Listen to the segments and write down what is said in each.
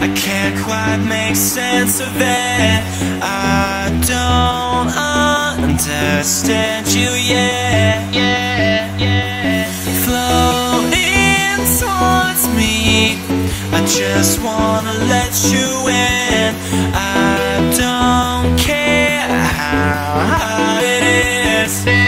I can't quite make sense of it. I don't understand you yet yeah, yeah. Floating towards me. I just wanna let you in. I don't care how it is.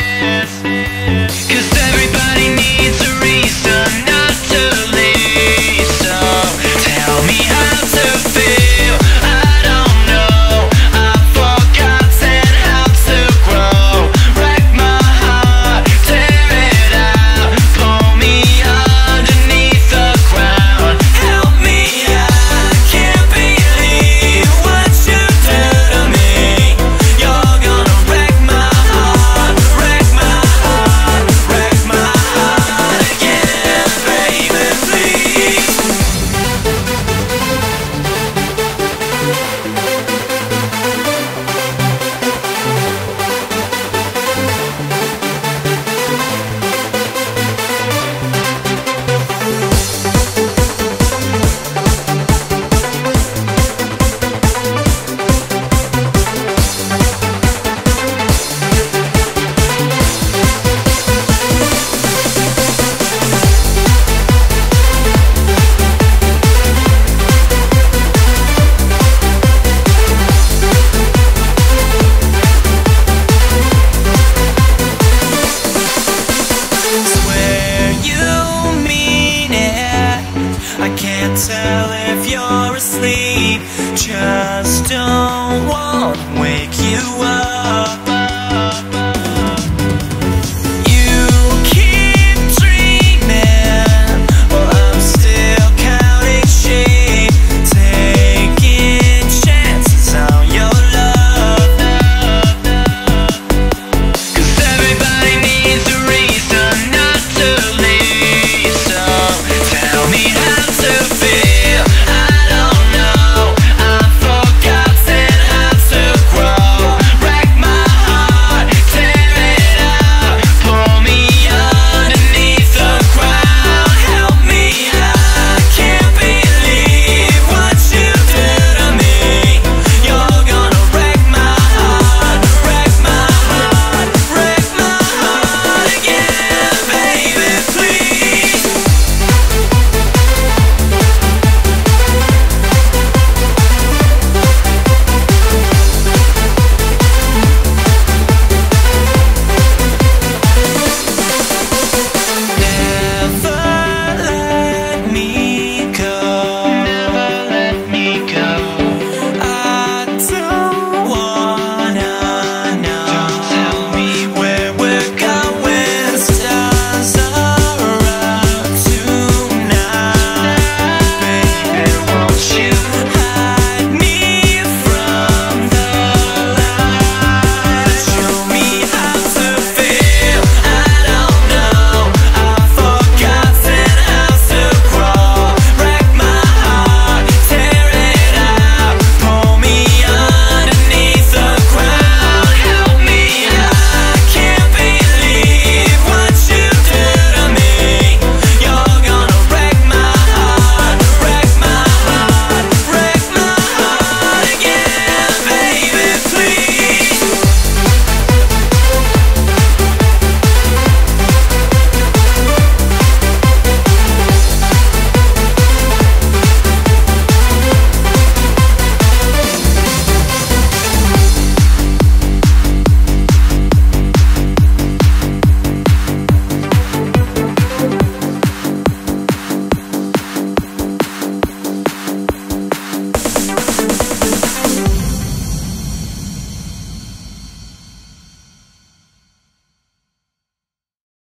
just don't want